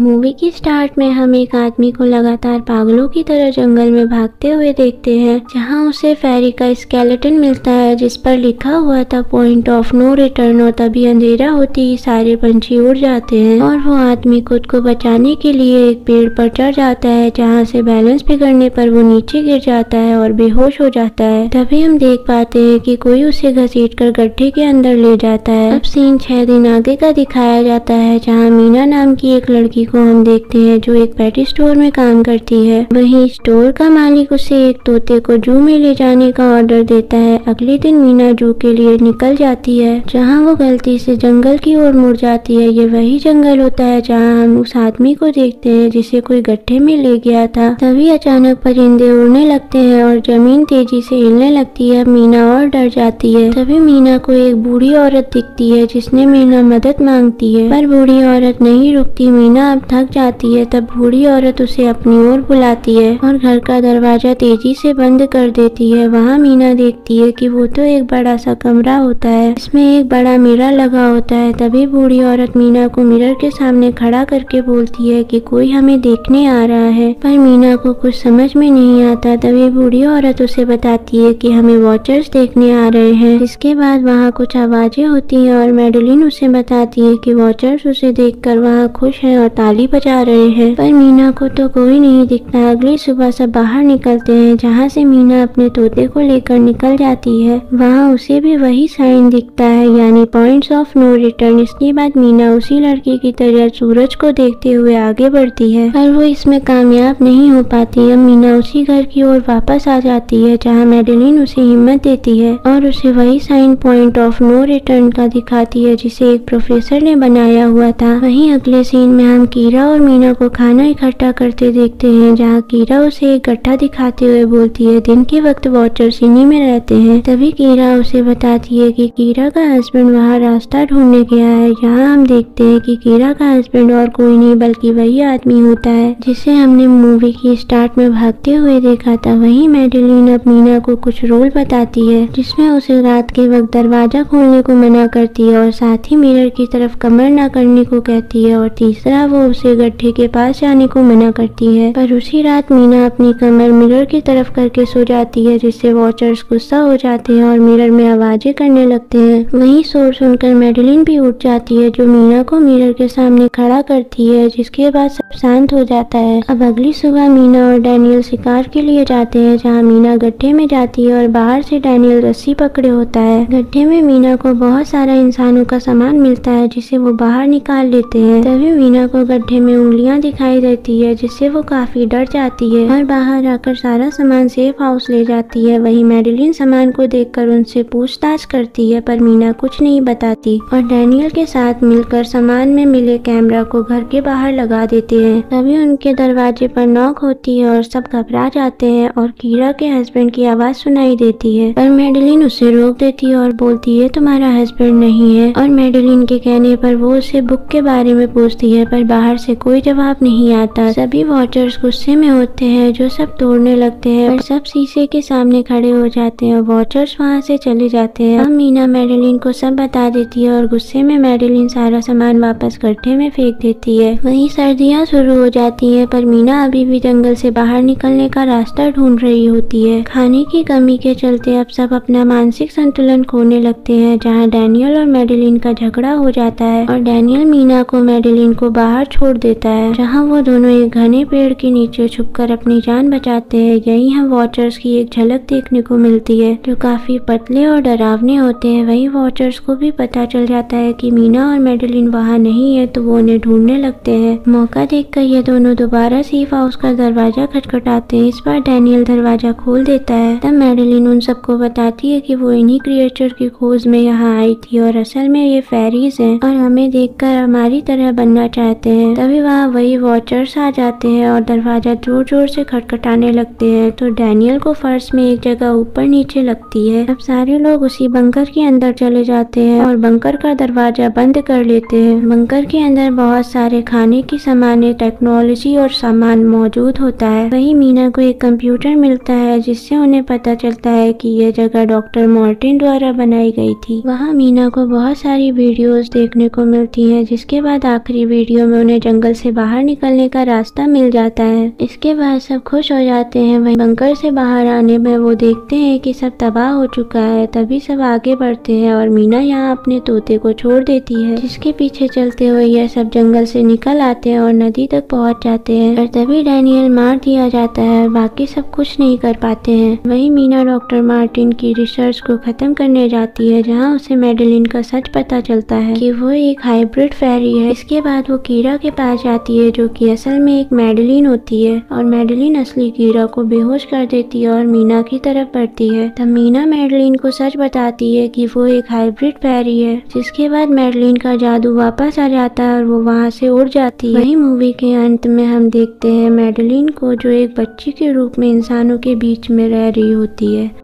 Movie की start में हम एक आदमी को लगातार पागलों की तरह जंगल में भागते हुए देखते हैं, जहाँ उसे फेरी का स्केलेटन मिलता है, जिस पर लिखा हुआ था पॉइंट ऑफ़ नो रिटर्न और तभी अंधेरा होते ही सारे पंछी उड़ जाते हैं। और वो आदमी खुद को बचाने के लिए एक पेड़ पर चढ़ जाता है, जहाँ से बैलेंस बिगड़ने पर वो नीचे गिर जाता है और बेहोश हो जाता है। तभी हम देख पाते हैं की कोई उसे घसीट कर गड्ढे के अंदर ले जाता है। अब सीन छह दिन आगे का दिखाया जाता है, जहाँ मीना नाम की एक लड़की को हम देखते हैं जो एक पेटी स्टोर में काम करती है। वहीं स्टोर का मालिक उसे एक तोते को जू में ले जाने का ऑर्डर देता है। अगले दिन मीना जू के लिए निकल जाती है, जहाँ वो गलती से जंगल की ओर मुड़ जाती है। ये वही जंगल होता है जहाँ हम उस आदमी को देखते हैं जिसे कोई गड्ढे में ले गया था। तभी अचानक परिंदे उड़ने लगते हैं और ज़मीन तेज़ी से हिलने लगती है। मीना और डर जाती है। तभी मीना को एक बूढ़ी औरत दिखती है, जिसने मीना मदद मांगती है। पर बूढ़ी औरत नहीं रुकती। मीना अब थक जाती है, तब बूढ़ी औरत उसे अपनी ओर बुलाती है और घर का दरवाज़ा तेज़ी से बंद कर देती है। वहाँ मीना देखती है कि वो तो एक बड़ा सा कमरा होता है इसमें एक बड़ा मिरर लगा होता है। तभी बूढ़ी औरत मीना को मिरर के सामने खड़ा करके बोलती है कि कोई हमें देखने आ रहा है। पर मीना को कुछ समझ में नहीं आता। तभी बूढ़ी औरत उसे बताती है कि हमें वॉचर्स देखने आ रहे हैं। इसके बाद वहाँ कुछ आवाज़ें होती हैं और मेडलिन उसे बताती है कि वॉचर्स उसे देखकर वहाँ खुश हैं और ताली बजा रहे हैं। पर मीना को तो कोई नहीं दिखता। अगली सुबह सब बाहर निकलते हैं, जहाँ से मीना अपने तोते को लेकर निकल जाती है, वहाँ उसे भी वही साइन दिखता है, यानी पॉइंट्स ऑफ़ नो रिटर्न इसके बाद मीना उसी लड़की की तरह सूरज को देखते हुए आगे बढ़ती है, पर वो इसमें कामयाब नहीं हो पाती। अब मीना उसी घर की ओर वापस आ जाती है, जहाँ मेडलिन उसे हिम्मत देती है और उसे वही sign point of no return का दिखाती है, जिसे एक प्रोफेसर ने बनाया हुआ था। वहीं अगले सीन में हम कीरा और मीना को खाना इकट्ठा करते देखते हैं, जहाँ कीरा उसे एक गड्ढा दिखाते हुए बोलती है, दिन के वक्त वॉचर इन्हीं में रहते हैं। तभी कीरा उसे बताती है कि कीरा का हस्बैंड वहाँ रास्ता ढूँढने गया है। यहाँ हम देखते हैं कि कीरा का हस्बैंड और कोई नहीं, बल्कि वही आदमी होता है, जिसे हमने मूवी की स्टार्ट में भागते हुए देखा था। वही मेडलिन अब मीना को कुछ रोल बताती है, जिसमें उसे रात के वक्त दरवाज़ा खोलने को मना करती है और साथ ही मिरर की तरफ़ कमर न करने को कहती है और तीसरा वो उसे गड्ढे के पास जाने को मना करती है। पर उसी रात मीना अपनी कमर मिरर की तरफ़ करके सो जाती है, जिससे वॉचर्स गुस्सा हो जाते हैं और मिरर में आवाज़ें करने लगते हैं। वहीं शोर सुनकर मेडलिन भी उठ जाती है, जो मीना को मिरर के सामने खड़ा करती है, जिसके बाद सब शांत हो जाता है। अब अगली सुबह मीना और डैनियल शिकार के लिए जाते हैं, जहाँ मीना गड्ढे में जाती है और बाहर से डैनियल रस्सी पकड़े होता है। गड्ढे में मीना को बहुत सारा इंसानों का सामान मिलता है, जिसे वो बाहर निकाल लेते हैं। तभी मीना को गड्ढे में उंगलियाँ दिखाई देती है, जिससे वो काफ़ी डर जाती है और बाहर आकर सारा सामान सेफ़ हाउस ले जाती है। वही मेडलिन सामान को देखकर उनसे पूछताछ करती है, पर मीना कुछ नहीं बताती और डैनियल के साथ मिलकर सामान में मिले कैमरा को घर के बाहर लगा देते हैं। तभी उनके दरवाजे पर नॉक होती है और सब घबरा जाते हैं और कीरा के हस्बैंड की आवाज़ सुनाई देती है। पर मेडलिन उसे रोक देती है और बोलती है, तुम्हारा हस्बैंड नहीं है। और मेडलिन के कहने पर वो उसे बुक के बारे में पूछती है, पर बाहर से कोई जवाब नहीं आता। सभी वॉचर्स गुस्से में होते हैं, जो सब तोड़ने लगते हैं और सब शीशे के सामने खड़े हो जाते हैं। वॉचर्स वहाँ से चले जाते हैं। अब मीना मेडलिन को सब बता देती है और गुस्से में मेडलिन सारा सामान वापस गड्ढे में फेंक देती है। वहीं सर्दियाँ शुरू हो जाती है, पर मीना अभी भी जंगल से बाहर निकलने का रास्ता ढूंढ रही होती है। खाने की कमी के चलते अब सब अपना मानसिक संतुलन खोने लगते हैं, जहाँ डैनियल और मेडलिन का झगड़ा हो जाता है और डैनियल मीना को मेडलिन को बाहर छोड़ देता है। जहाँ वो दोनों एक घने पेड़ के नीचे छुपकर अपनी जान बचाते हैं, यही हम वॉचर्स की एक झलक देखने को मिलती है, जो काफ़ी पतले और डरावने होते हैं। वही वॉचर्स को भी पता चल जाता है कि मीना और मेडलिन वहाँ नहीं है तो वो उन्हें ढूँढने लगते हैं। मौका देखकर ये दोनों दोबारा सेफ़ हाउस का दरवाज़ा खटखटाते हैं। इस बार डैनियल दरवाज़ा खोल देता है। तब मेडलिन उन सबको बताती है कि वो इन्हीं क्रिएचर की खोज में यहाँ आई थी, और असल में ये फेरीज हैं, और हमें देखकर हमारी तरह बनना चाहते तभी वहाँ वही वॉचर्स आ जाते हैं और दरवाज़ा ज़ोर ज़ोर से खटखटाने लगते हैं। तो डैनियल को फर्श में एक जगह ऊपर नीचे लगती है। अब सारे लोग उसी बंकर के अंदर चले जाते हैं और बंकर का दरवाज़ा बंद कर लेते हैं। बंकर के अंदर बहुत सारे खाने की सामान्य टेक्नोलॉजी और सामान मौजूद होता है। वही मीना को एक कंप्यूटर मिलता है, जिससे उन्हें पता चलता है कि यह जगह डॉक्टर मार्टिन द्वारा बनाई गई थी। वहाँ मीना को बहुत सारी वीडियोस देखने को मिलती हैं, जिसके बाद आखिरी वीडियो में उन्हें जंगल से बाहर निकलने का रास्ता मिल जाता है। इसके बाद सब खुश हो जाते हैं। वहीं बंकर से बाहर आने में वो देखते हैं कि सब तबाह हो चुका है। तभी सब आगे बढ़ते हैं और मीना यहाँ अपने तोते को छोड़ देती है, जिसके पीछे चलते हुए यह सब जंगल से निकल आते हैं और नदी तक पहुँच जाते हैं। और तभी डैनियल मार दिया जाता है बाकी सब कुछ नहीं कर पाते हैं। वही मीना डॉक्टर मार्टिन की रिसर्च को खत्म करने जाती है, जहाँ उसे मेडलिन का सच पता चलता है कि वो एक हाइब्रिड फेरी है। इसके बाद वो कीड़ा के पास जाती है, जो कि असल में एक मेडलिन होती है और मेडलिन असली कीड़ा को बेहोश कर देती है और मीना की तरफ़ बढ़ती है। तब मीना मेडलिन को सच बताती है कि वो एक हाइब्रिड पैरी है, जिसके बाद मेडलिन का जादू वापस आ जाता है और वो वहाँ से उड़ जाती है। वही मूवी के अंत में हम देखते हैं मेडलिन को, जो एक बच्ची के रूप में इंसानों के बीच में रह रही होती है।